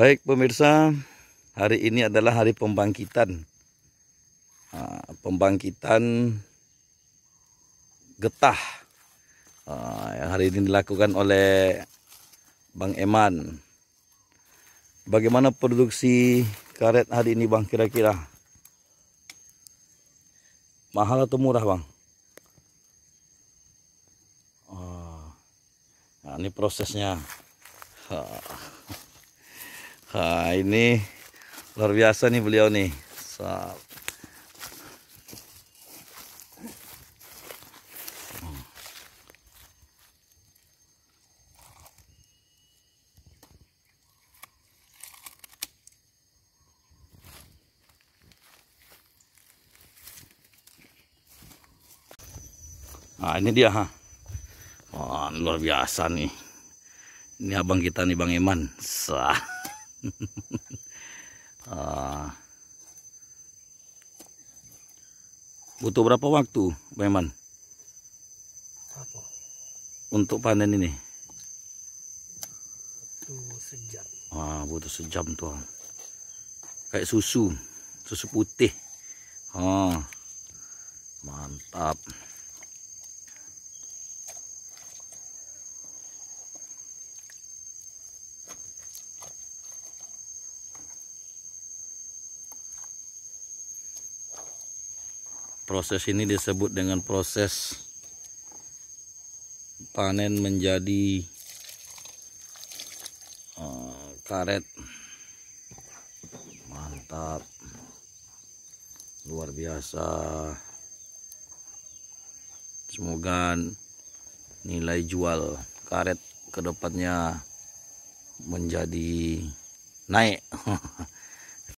Baik pemirsa, hari ini adalah hari pembangkitan. Ah, pembangkitan getah ah, yang hari ini dilakukan oleh Bang Eman. Bagaimana produksi karet hari ini Bang kira-kira? Mahal atau murah Bang? Ah, Nah, ini prosesnya. Ah. Ha, ini luar biasa nih beliau nih. Sap. Nah ini dia ha. Wah, luar biasa nih. Ini abang kita nih Bang Eman. Sah. Ah. Butuh berapa waktu, Bang Eman? apa Untuk panen ini? itu sejam Wah, butuh sejam tuh. Kayak susu, susu putih. Ah. Mantap. Proses ini disebut dengan proses panen menjadi eh, karet. Mantap. Luar biasa. Semoga nilai jual karet ke depannya menjadi naik.